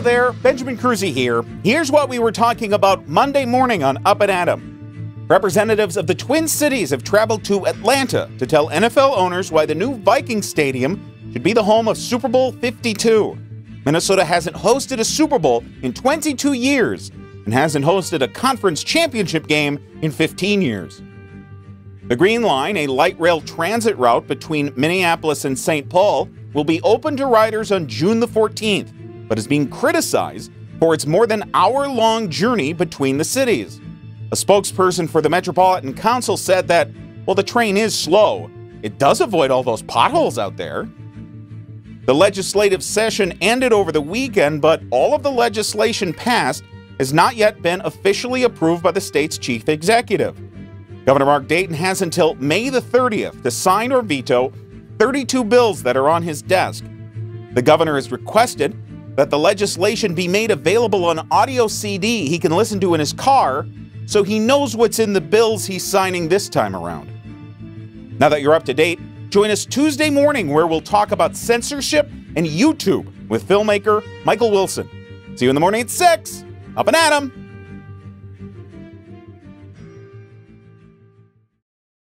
there, Benjamin Cruzy here. Here's what we were talking about Monday morning on Up and at 'Em. Representatives of the Twin Cities have traveled to Atlanta to tell NFL owners why the new Viking Stadium should be the home of Super Bowl 52. Minnesota hasn't hosted a Super Bowl in 22 years and hasn't hosted a conference championship game in 15 years. The Green Line, a light rail transit route between Minneapolis and St. Paul, will be open to riders on June the 14th, but is being criticized for its more than hour long journey between the cities. A spokesperson for the Metropolitan Council said that, well, the train is slow. It does avoid all those potholes out there. The legislative session ended over the weekend, but all of the legislation passed has not yet been officially approved by the state's chief executive. Governor Mark Dayton has until May the 30th to sign or veto 32 bills that are on his desk. The governor has requested that the legislation be made available on audio CD he can listen to in his car so he knows what's in the bills he's signing this time around. Now that you're up to date, Join us Tuesday morning where we'll talk about censorship and YouTube with filmmaker Michael Wilson. See you in the morning at 6. Up and at 'em!